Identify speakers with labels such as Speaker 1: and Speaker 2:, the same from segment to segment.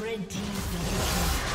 Speaker 1: Shut down.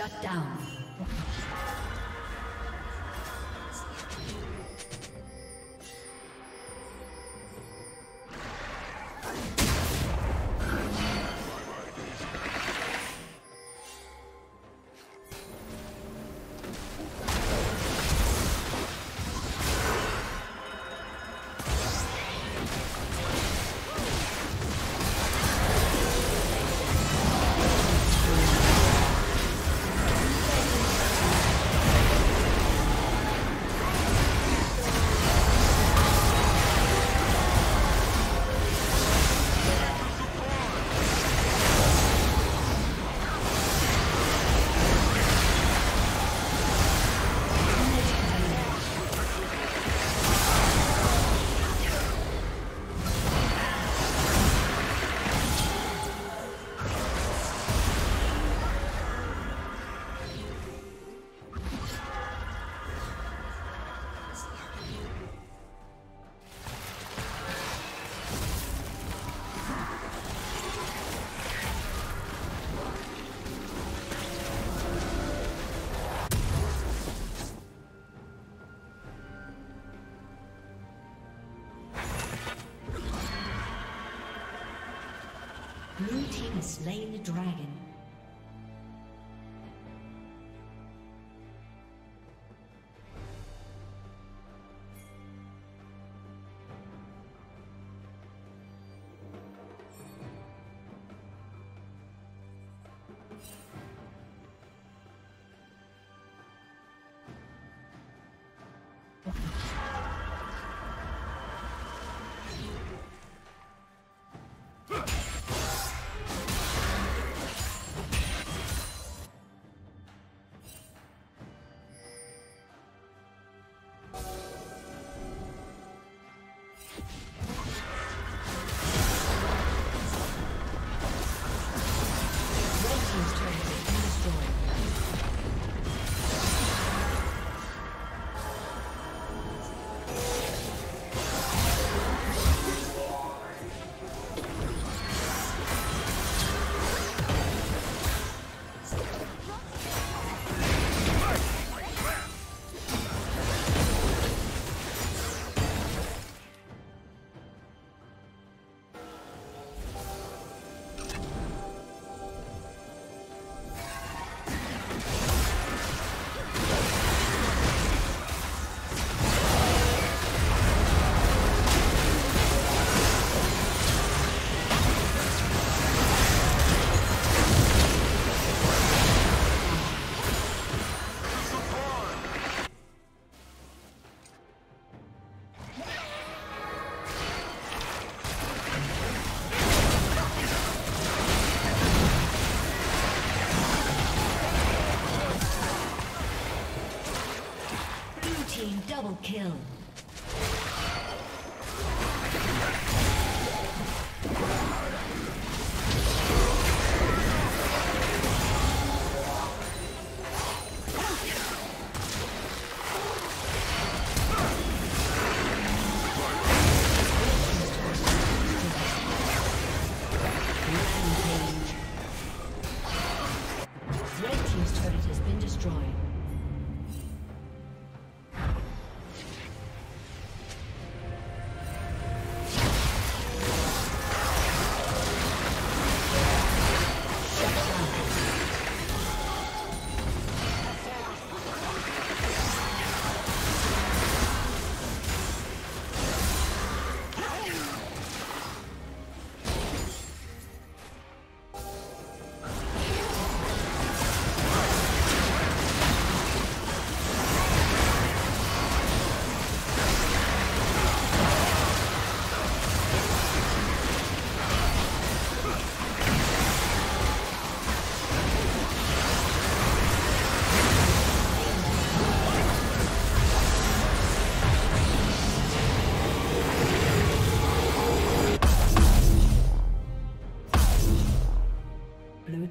Speaker 2: Shut down. Slain the dragon. kill.